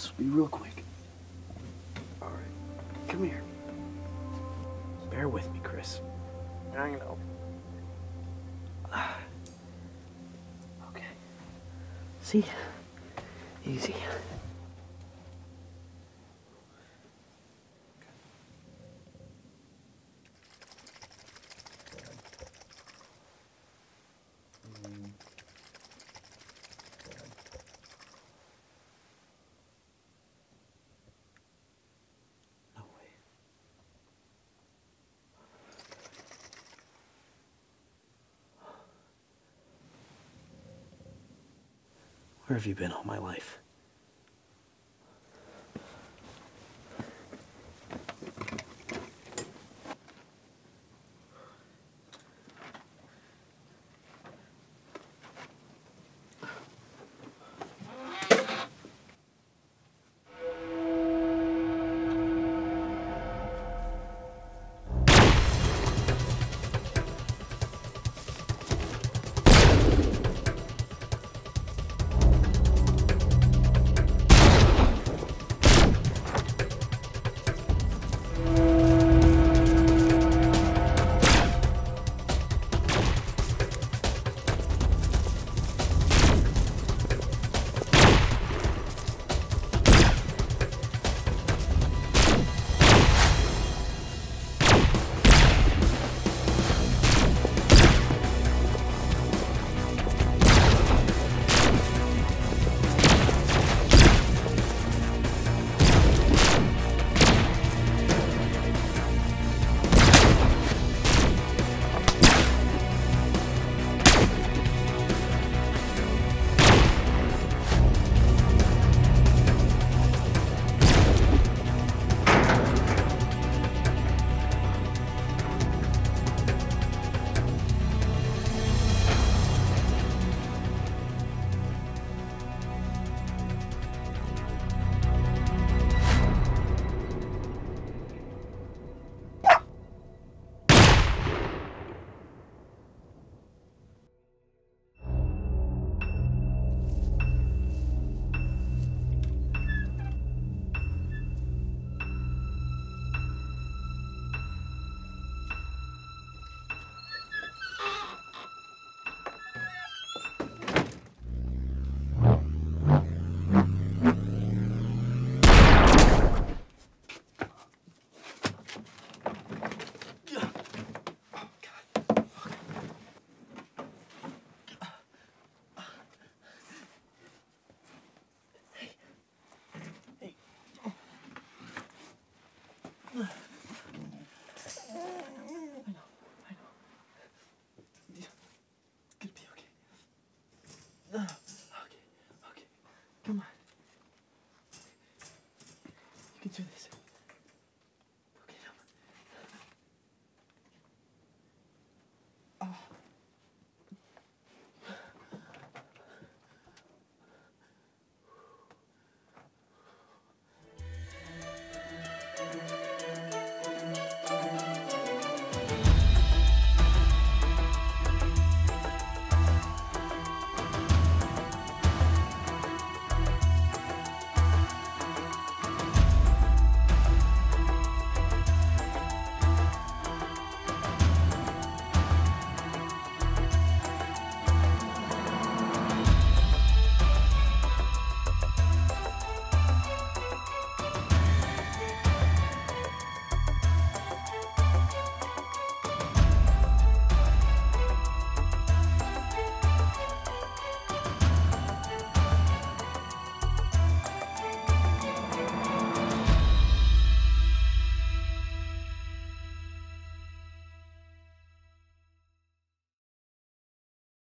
This will be real quick. All right. Come here. Bear with me, Chris. I know. Okay. See? Easy. Where have you been all my life?